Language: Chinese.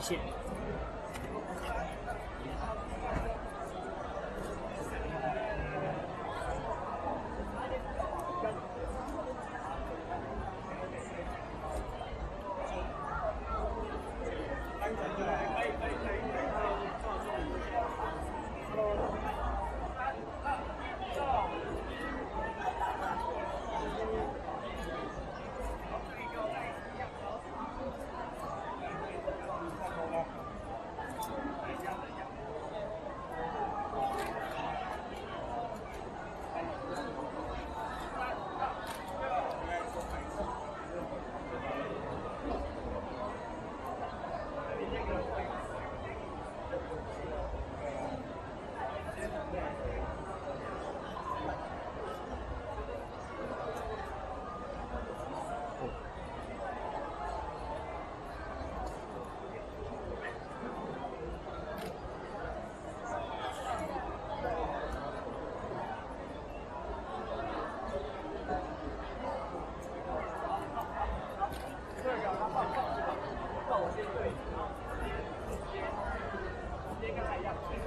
谢谢。Yeah.